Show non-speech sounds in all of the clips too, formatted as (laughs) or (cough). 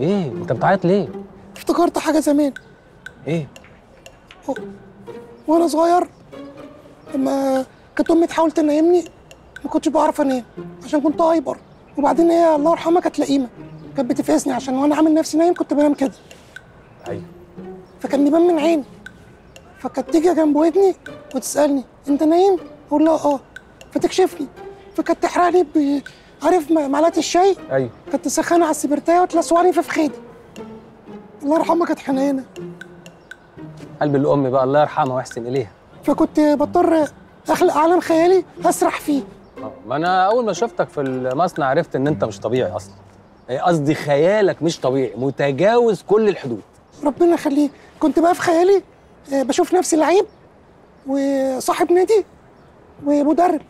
إيه انت بتعيط ليه؟ افتكرت حاجة زمان. إيه؟ وأنا صغير لما كانت أمي تحاول تنيمني ما كنتش بعرف أنام عشان كنت هايبر وبعدين هي الله يرحمها كانت لئيمة كانت بتفقسني عشان وأنا عامل نفسي نايم كنت بنام كده. أيوه. فكان بيبان من عيني. فكانت تيجي جنب ودني وتسألني أنت نايم؟ أقول لها آه. فتكشفني. فكانت تحرقني عارف معلقه الشاي؟ أيوه كانت تسخنها على السبرتاية وتلسواني في فخيدي الله يرحمها كانت حنينة. قلب الأم بقى الله يرحمها ويحسن إليها. فكنت بضطر أخلق عالم خيالي أسرح فيه. ما أنا أول ما شفتك في المصنع عرفت إن أنت مش طبيعي أصلا. إيه قصدي خيالك مش طبيعي متجاوز كل الحدود. ربنا يخليه كنت بقى في خيالي آه، بشوف نفسي لعيب وصاحب نادي ومدرب.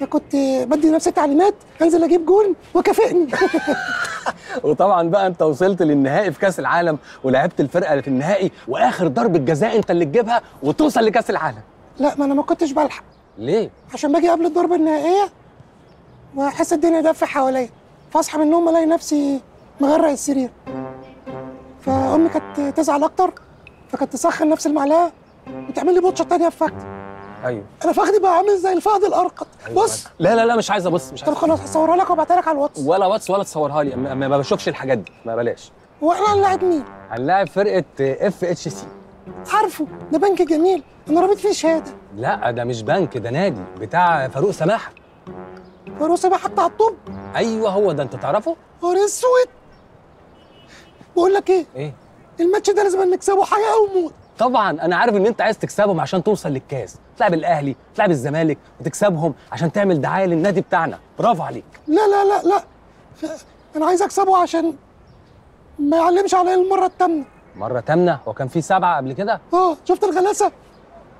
فكنت بدي نفسي تعليمات انزل أجيب جول وكافئني. (laughs) وطبعا بقى انت وصلت للنهائي في كأس العالم ولعبت الفرقة اللي في النهائي وآخر ضربة جزاء انت اللي تجيبها وتوصل لكأس العالم. لا ما أنا ما كنتش بلحق. ليه؟ عشان باجي قبل الضربة النهائية واحس الدنيا دافع حواليا فاصحى من النوم الاقي نفسي مغرق السرير. فأمي كانت تزعل أكتر فكانت تسخن نفس المعلقة وتعمل لي بوتشة تانية في فخدي أيوه. أنا فخدي بقى عامل زي الفهد الارقط بص. لا لا لا مش عايز أبص مش طب عايز خلاص هصورها لك وابعتها لك على الواتس. ولا واتس ولا تصورها لي. ما, ما بشوفش الحاجات دي. ما بلاش. هو إحنا هنلاعب مين؟ هنلاعب فرقة FHC عارفه. ده بنك جميل. أنا رابط فيه شهادة. لا ده مش بنك ده نادي بتاع فاروق سماحة. فاروق حتى على الطب؟ أيوه هو ده. أنت تعرفه؟ نهار إسود. بقول لك إيه؟ إيه؟ الماتش ده لازم نكسبه حياه أو موت. طبعا أنا عارف إن أنت عايز تكسبهم عشان توصل للكاس. تلعب الأهلي تلعب الزمالك وتكسبهم عشان تعمل دعاية للنادي بتاعنا. برافو عليك. لا لا لا لا. أنا عايز أكسبه عشان ما يعلمش عليا المرة الثامنه مرة تامنة؟ هو كان في سبعة قبل كده؟ آه شفت الغلاسة؟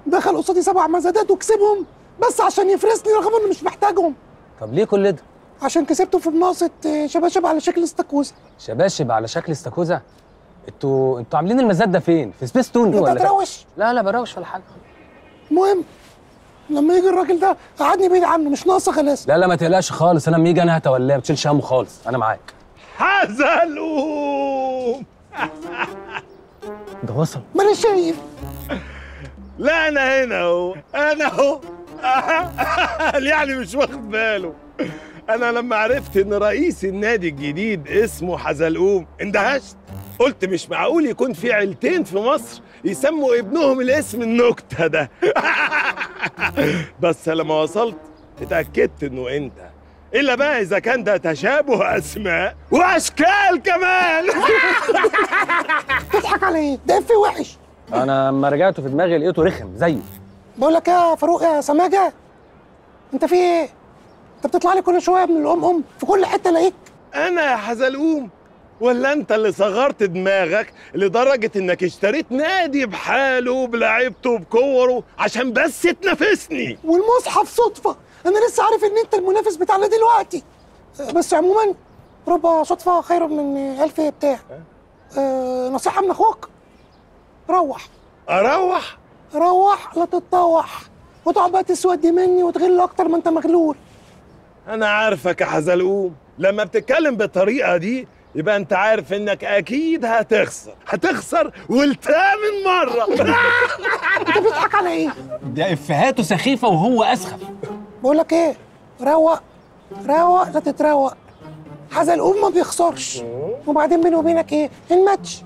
دخل قصادي سبع مزادات وكسبهم بس عشان يفرسني رغم اني مش محتاجهم. طب ليه كل ده؟ عشان كسبته في مناقصه آه، شباشب على شكل استاكوزا. شباشب على شكل استاكوزا؟ أنتوا أنتوا عاملين المزاد ده فين؟ في سبيس تون انت ولا هتروش لا؟ لا بروش ولا حاجة. المهم لما يجي الراجل ده قعدني بعيد عنه مش ناقصه غلاسه لا لا ما تقلقش خالص. أنا لما يجي أنا هتولاه ما تشيلش همه خالص. أنا معاك. حزلقوم. ده وصل. ما أنا شايف لا أنا هنا أهو. أنا أهو. (laughs) يعني مش واخد باله. أنا لما عرفت إن رئيس النادي الجديد اسمه حزلقوم اندهشت. قلت مش معقول يكون في عيلتين في مصر يسموا ابنهم الاسم النكتة ده. (laughs) بس لما وصلت اتأكدت انه انت. إلا بقى إذا كان ده تشابه أسماء وأشكال كمان. (laughs) تضحك على إيه ده في وحش. أنا لما رجعته في دماغي لقيته رخم زيه. بقول لك يا فاروق يا سماجة أنت في إيه؟ أنت بتطلع لي كل شوية ابن الام ام في كل حتة الاقيك أنا يا حزلقوم. ولا انت اللي صغرت دماغك لدرجة انك اشتريت نادي بحاله بلعيبته بكوره عشان بس تنافسني والمصحف صدفة. أنا لسه عارف إن أنت المنافس بتاعنا دلوقتي. بس عموما رب صدفة خير من ألف بتاع. أه نصيحة من أخوك؟ روح. أروح؟ روح لا تتطوح. وتقعد بقى تسود مني وتغل أكتر ما أنت مغلول. أنا عارفك يا حزلقوم. لما بتتكلم بالطريقة دي يبقى انت عارف انك أكيد هتخسر. هتخسر والتامن مرة. (laughs) انت بتضحك على إيه؟ ده إفهاته سخيفة وهو أسخف. بقول لك إيه؟ روق. روق لا تتروق. حزلقوم ما بيخسرش. وبعدين بيني وبينك إيه؟ الماتش.